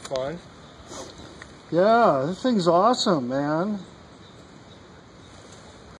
fun? Yeah, this thing's awesome, man.